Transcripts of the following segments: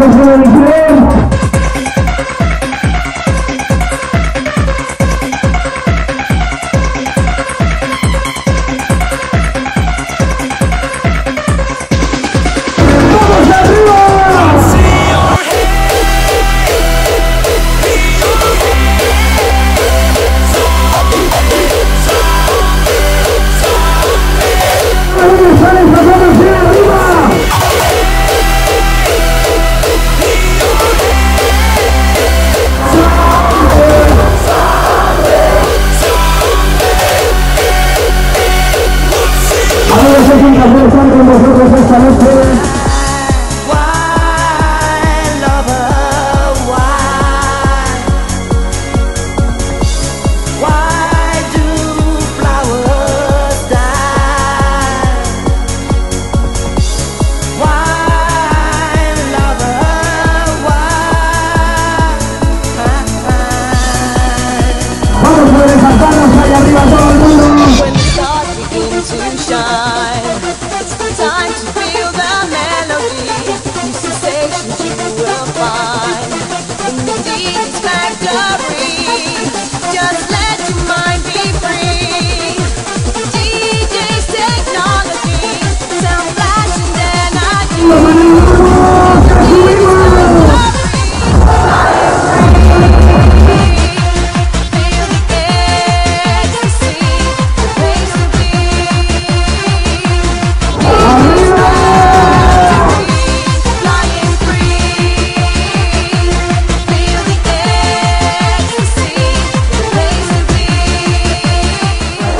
the very here.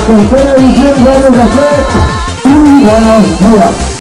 Tercera edición de Vamos a hacer un buenos días.